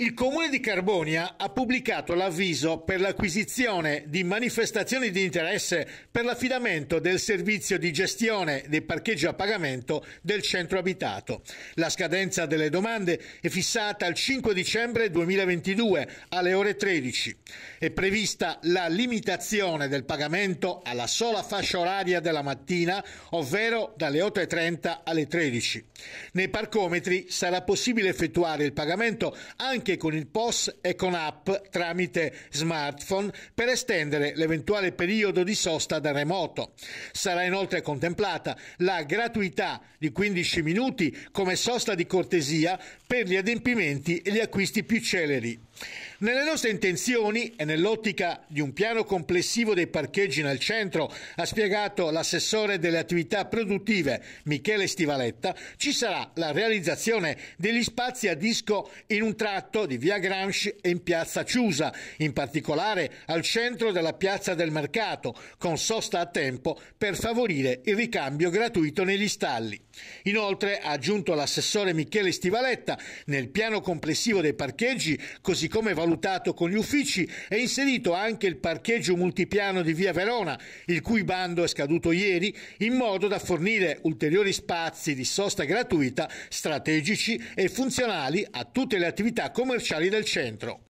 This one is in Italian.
Il comune di Carbonia ha pubblicato l'avviso per l'acquisizione di manifestazioni di interesse per l'affidamento del servizio di gestione dei parcheggi a pagamento del centro abitato. La scadenza delle domande è fissata al 5 dicembre 2022 alle ore 13. È prevista la limitazione del pagamento alla sola fascia oraria della mattina, ovvero dalle 8.30 alle 13. Nei parcometri sarà possibile effettuare il pagamento anche anche con il POS e con app tramite smartphone per estendere l'eventuale periodo di sosta da remoto. Sarà inoltre contemplata la gratuità di 15 minuti come sosta di cortesia per gli adempimenti e gli acquisti più celeri. Nelle nostre intenzioni e nell'ottica di un piano complessivo dei parcheggi nel centro, ha spiegato l'assessore delle attività produttive Michele Stivaletta, ci sarà la realizzazione degli spazi a disco in un tratto di via Gramsci e in piazza Ciusa, in particolare al centro della piazza del mercato, con sosta a tempo per favorire il ricambio gratuito negli stalli. Inoltre, ha aggiunto l'assessore Michele Stivaletta, nel piano complessivo dei parcheggi, così come valutato con gli uffici, è inserito anche il parcheggio multipiano di Via Verona, il cui bando è scaduto ieri, in modo da fornire ulteriori spazi di sosta gratuita strategici e funzionali a tutte le attività commerciali del centro.